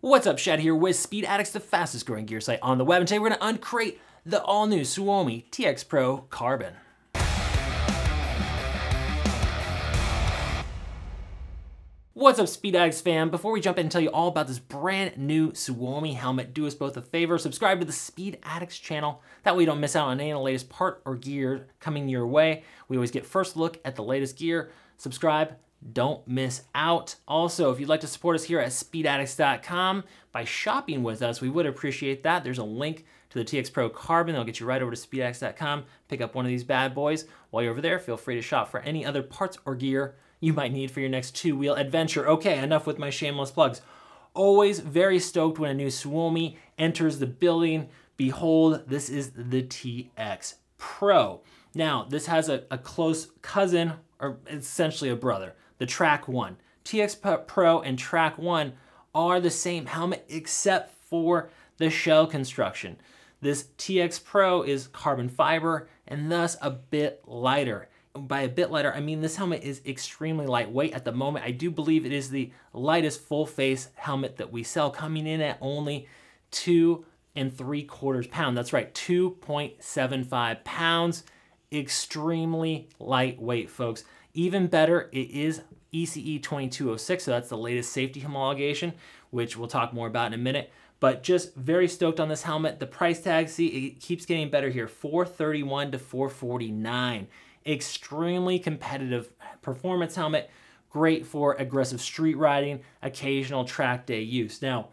What's up, Shad here with Speed Addicts, the fastest growing gear site on the web, and today we're gonna uncrate the all-new Suomy TX Pro Carbon. What's up, Speed Addicts fam? Before we jump in and tell you all about this brand new Suomy helmet, do us both a favor, subscribe to the Speed Addicts channel. That way you don't miss out on any of the latest part or gear coming your way. We always get first look at the latest gear. Subscribe, don't miss out. Also, if you'd like to support us here at speedaddicts.com by shopping with us, we would appreciate that. There's a link to the TX Pro Carbon. That'll get you right over to speedaddicts.com. Pick up one of these bad boys. While you're over there, feel free to shop for any other parts or gear you might need for your next two-wheel adventure. Okay, enough with my shameless plugs. Always very stoked when a new Suomy enters the building. Behold, this is the TX Pro. Now, this has a, a close cousin, or essentially a brother, the Track 1. TX Pro and Track 1 are the same helmet except for the shell construction. This TX Pro is carbon fiber and thus a bit lighter by a bit lighter, I mean this helmet is extremely lightweight at the moment. I do believe it is the lightest full face helmet that we sell, coming in at only two and three quarters pound. That's right, 2.75 pounds. Extremely lightweight, folks. Even better, it is ECE 2206, so that's the latest safety homologation, which we'll talk more about in a minute. But just very stoked on this helmet. The price tag, see, it keeps getting better here, 431 to 449 extremely competitive performance helmet, great for aggressive street riding, occasional track day use. Now,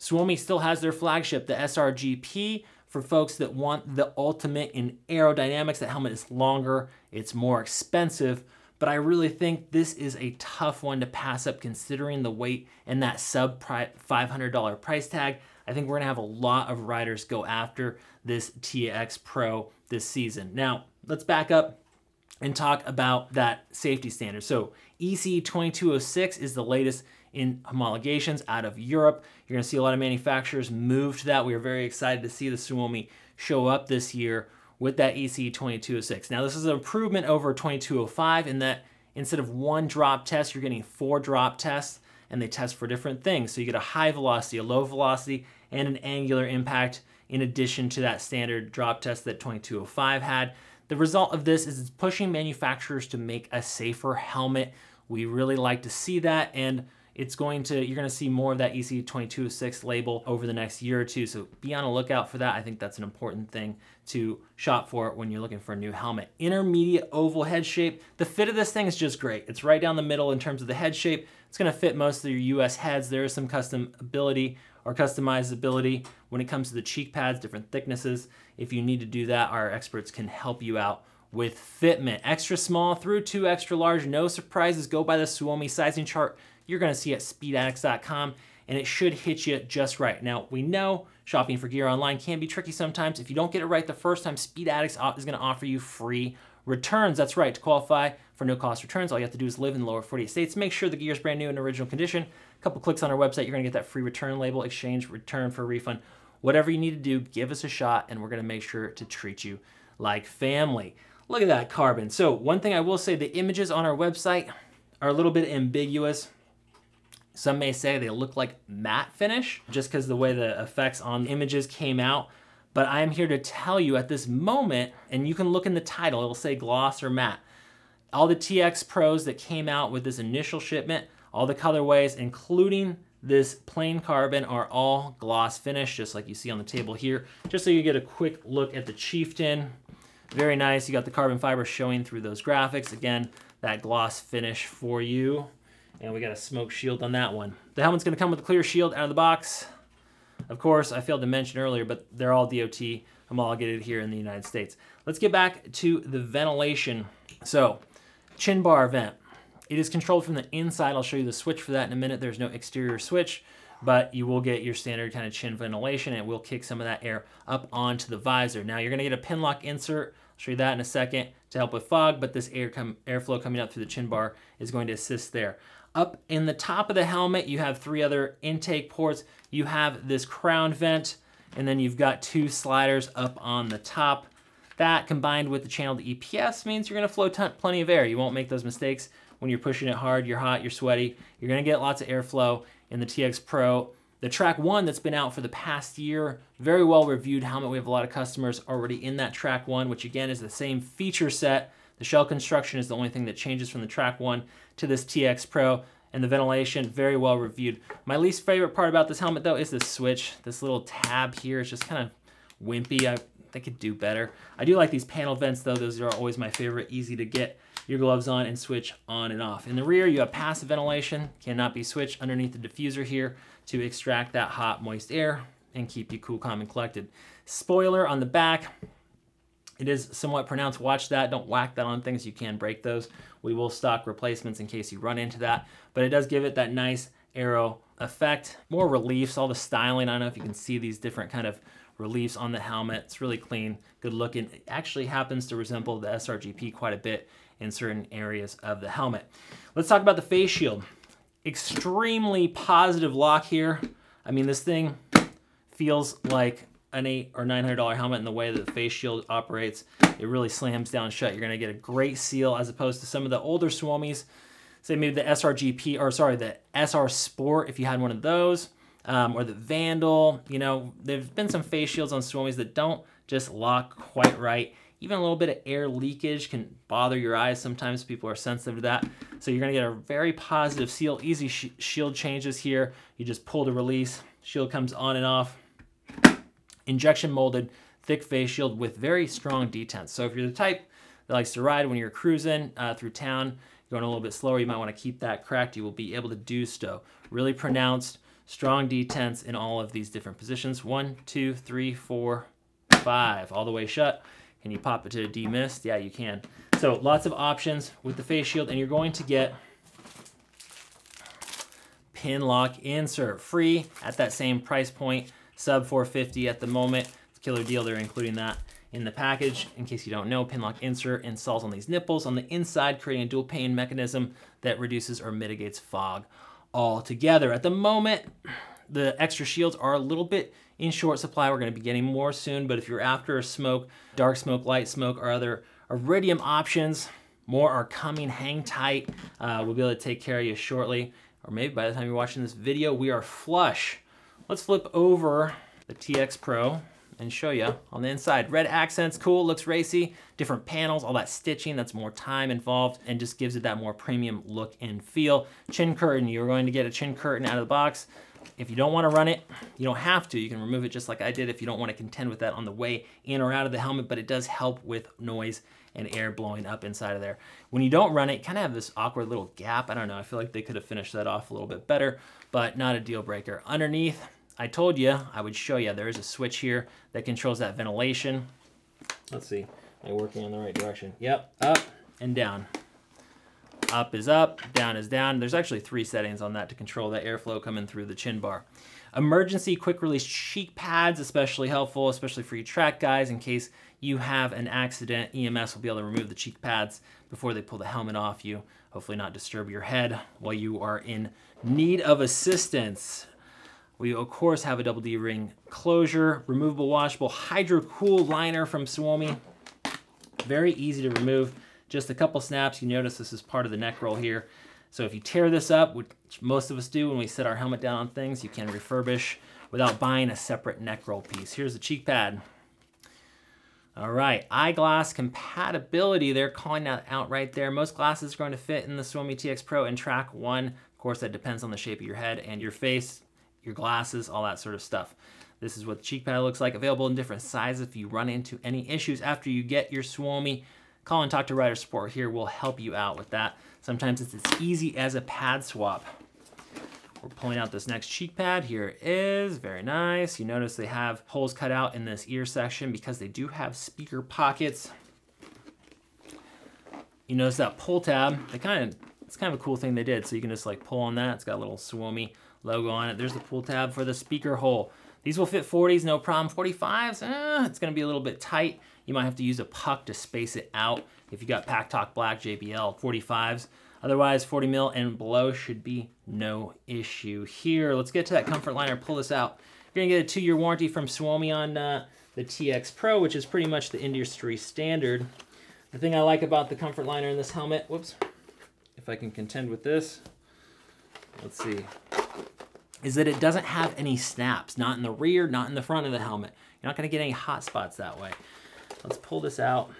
Suomy still has their flagship, the SRGP, for folks that want the ultimate in aerodynamics. That helmet is longer, it's more expensive, but I really think this is a tough one to pass up considering the weight and that sub $500 price tag. I think we're gonna have a lot of riders go after this TX Pro this season. Now, let's back up and talk about that safety standard. So EC 2206 is the latest in homologations out of Europe. You're gonna see a lot of manufacturers move to that. We are very excited to see the Suomy show up this year with that ECE 2206. Now this is an improvement over 2205 in that instead of one drop test, you're getting four drop tests and they test for different things. So you get a high velocity, a low velocity, and an angular impact in addition to that standard drop test that 2205 had. The result of this is it's pushing manufacturers to make a safer helmet. We really like to see that and it's going to, you're gonna see more of that ECE 2206 label over the next year or two. So be on a lookout for that. I think that's an important thing to shop for when you're looking for a new helmet. Intermediate oval head shape. The fit of this thing is just great. It's right down the middle in terms of the head shape. It's gonna fit most of your US heads. There is some custom ability or customizability when it comes to the cheek pads, different thicknesses. If you need to do that, our experts can help you out with fitment. Extra small through to extra large, no surprises. Go by the Suomy sizing chart you're gonna see at speedaddicts.com and it should hit you just right. Now, we know shopping for gear online can be tricky sometimes. If you don't get it right the first time, Speed Addicts is gonna offer you free returns. That's right, to qualify for no cost returns, all you have to do is live in the lower 48 states. Make sure the gear is brand new in original condition. A couple clicks on our website, you're gonna get that free return label, exchange, return for refund. Whatever you need to do, give us a shot and we're gonna make sure to treat you like family. Look at that carbon. So one thing I will say, the images on our website are a little bit ambiguous. Some may say they look like matte finish just because the way the effects on images came out. But I'm here to tell you at this moment, and you can look in the title, it'll say gloss or matte. All the TX Pros that came out with this initial shipment, all the colorways, including this plain carbon are all gloss finish, just like you see on the table here. Just so you get a quick look at the Chieftain. Very nice, you got the carbon fiber showing through those graphics. Again, that gloss finish for you. And we got a smoke shield on that one. The helmet's gonna come with a clear shield out of the box. Of course, I failed to mention earlier, but they're all DOT homologated here in the United States. Let's get back to the ventilation. So, chin bar vent. It is controlled from the inside. I'll show you the switch for that in a minute. There's no exterior switch, but you will get your standard kind of chin ventilation and it will kick some of that air up onto the visor. Now you're gonna get a pin lock insert. I'll show you that in a second to help with fog, but this air com airflow coming up through the chin bar is going to assist there. Up in the top of the helmet, you have three other intake ports. You have this crown vent, and then you've got two sliders up on the top. That combined with the channeled EPS means you're gonna flow plenty of air. You won't make those mistakes when you're pushing it hard, you're hot, you're sweaty. You're gonna get lots of airflow in the TX Pro. The Track 1 that's been out for the past year, very well reviewed helmet. We have a lot of customers already in that Track 1, which again is the same feature set. The shell construction is the only thing that changes from the Track 1 to this TX Pro and the ventilation, very well reviewed. My least favorite part about this helmet though is the switch. This little tab here is just kind of wimpy. I, they could do better. I do like these panel vents though. Those are always my favorite, easy to get your gloves on and switch on and off. In the rear, you have passive ventilation, cannot be switched underneath the diffuser here to extract that hot, moist air and keep you cool, calm, and collected. Spoiler on the back, it is somewhat pronounced. Watch that. Don't whack that on things. You can break those. We will stock replacements in case you run into that. But it does give it that nice arrow effect. More reliefs, all the styling. I don't know if you can see these different kind of reliefs on the helmet. It's really clean, good looking. It actually happens to resemble the SRGP quite a bit in certain areas of the helmet. Let's talk about the face shield. Extremely positive lock here. I mean, this thing feels like an eight or nine hundred dollar helmet in the way that the face shield operates. It really slams down shut. You're gonna get a great seal as opposed to some of the older Suomys, say maybe the SRGP or sorry the SR Sport if you had one of those, um, or the Vandal. You know, there's been some face shields on Suomys that don't just lock quite right. Even a little bit of air leakage can bother your eyes. Sometimes people are sensitive to that. So you're gonna get a very positive seal. Easy sh shield changes here. You just pull the release, shield comes on and off injection molded thick face shield with very strong detents. So if you're the type that likes to ride when you're cruising uh, through town, going a little bit slower, you might want to keep that cracked. You will be able to do so. Really pronounced, strong detents in all of these different positions. One, two, three, four, five, all the way shut. Can you pop it to demist? Yeah, you can. So lots of options with the face shield, and you're going to get pin lock insert free at that same price point sub 450 at the moment. It's killer deal. They're including that in the package. In case you don't know, Pinlock insert installs on these nipples on the inside, creating a dual pane mechanism that reduces or mitigates fog altogether. At the moment, the extra shields are a little bit in short supply. We're gonna be getting more soon, but if you're after a smoke, dark smoke, light smoke, or other iridium options, more are coming, hang tight. Uh, we'll be able to take care of you shortly, or maybe by the time you're watching this video, we are flush Let's flip over the TX Pro and show you on the inside. Red accents, cool, looks racy, different panels, all that stitching, that's more time involved and just gives it that more premium look and feel. Chin curtain, you're going to get a chin curtain out of the box. If you don't wanna run it, you don't have to. You can remove it just like I did if you don't wanna contend with that on the way in or out of the helmet, but it does help with noise and air blowing up inside of there. When you don't run it, kind of have this awkward little gap. I don't know, I feel like they could have finished that off a little bit better, but not a deal breaker. Underneath, I told you I would show you. There is a switch here that controls that ventilation. Let's see. Am I working in the right direction? Yep. Up and down. Up is up, down is down. There's actually three settings on that to control that airflow coming through the chin bar. Emergency quick release cheek pads, especially helpful, especially for you track guys in case you have an accident. EMS will be able to remove the cheek pads before they pull the helmet off you. Hopefully not disturb your head while you are in need of assistance. We of course have a double D ring closure, removable washable hydro cool liner from Suomy. Very easy to remove. Just a couple snaps. You notice this is part of the neck roll here. So if you tear this up, which most of us do when we set our helmet down on things, you can refurbish without buying a separate neck roll piece. Here's the cheek pad. All right, eyeglass compatibility, they're calling that out right there. Most glasses are going to fit in the Suomy TX Pro and Track 1. Of course, that depends on the shape of your head and your face your glasses, all that sort of stuff. This is what the cheek pad looks like, available in different sizes. If you run into any issues after you get your Suomy, call and talk to Rider Support here. We'll help you out with that. Sometimes it's as easy as a pad swap. We're pulling out this next cheek pad. Here it is, very nice. You notice they have holes cut out in this ear section because they do have speaker pockets. You notice that pull tab, they kind of, it's kind of a cool thing they did. So you can just like pull on that. It's got a little Suomy logo on it. There's the pull tab for the speaker hole. These will fit 40s, no problem. 45s, eh, it's gonna be a little bit tight. You might have to use a puck to space it out if you got Pack Talk Black JBL 45s. Otherwise, 40 mil and below should be no issue here. Let's get to that comfort liner, pull this out. You're gonna get a two-year warranty from Suomy on uh, the TX Pro, which is pretty much the industry standard. The thing I like about the comfort liner in this helmet, whoops, if I can contend with this, let's see is that it doesn't have any snaps, not in the rear, not in the front of the helmet. You're not gonna get any hot spots that way. Let's pull this out.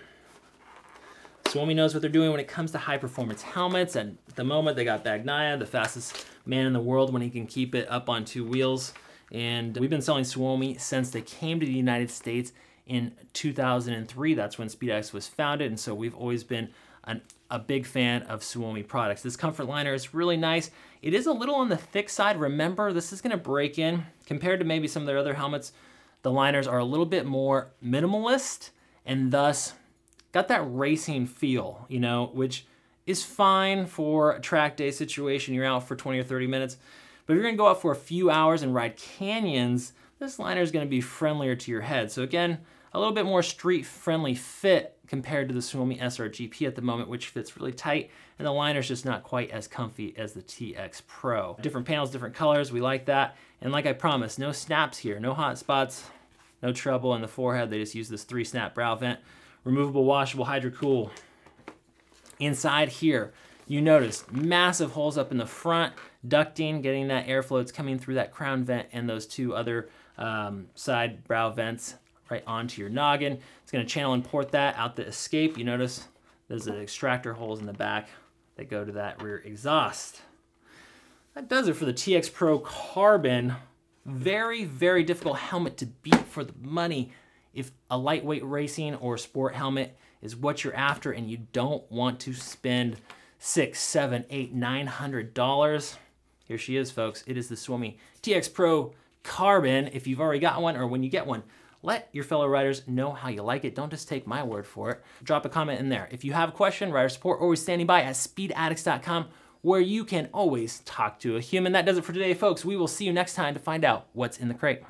Suomy knows what they're doing when it comes to high performance helmets. And at the moment they got Bagnaia, the fastest man in the world when he can keep it up on two wheels. And we've been selling Suomy since they came to the United States in 2003. That's when SpeedX was founded. And so we've always been an, a big fan of Suomy products. This comfort liner is really nice. It is a little on the thick side. Remember, this is gonna break in. Compared to maybe some of their other helmets, the liners are a little bit more minimalist and thus got that racing feel, you know, which is fine for a track day situation. You're out for 20 or 30 minutes. But if you're gonna go out for a few hours and ride canyons, this liner is gonna be friendlier to your head. So again, a little bit more street friendly fit compared to the Suomy SRGP at the moment, which fits really tight. And the liner's just not quite as comfy as the TX Pro. Different panels, different colors, we like that. And like I promised, no snaps here, no hot spots, no trouble in the forehead. They just use this three snap brow vent. Removable, washable, hydro-cool. Inside here, you notice massive holes up in the front, ducting, getting that airflow It's coming through that crown vent and those two other um, side brow vents right onto your noggin. It's gonna channel and port that out the escape. You notice there's the extractor holes in the back that go to that rear exhaust. That does it for the TX Pro Carbon. Very, very difficult helmet to beat for the money if a lightweight racing or sport helmet is what you're after and you don't want to spend six, seven, eight, nine hundred dollars. Here she is, folks. It is the Suomy TX Pro Carbon. If you've already got one or when you get one, let your fellow writers know how you like it. Don't just take my word for it. Drop a comment in there. If you have a question, rider support always standing by at speedaddicts.com where you can always talk to a human. That does it for today, folks. We will see you next time to find out what's in the crate.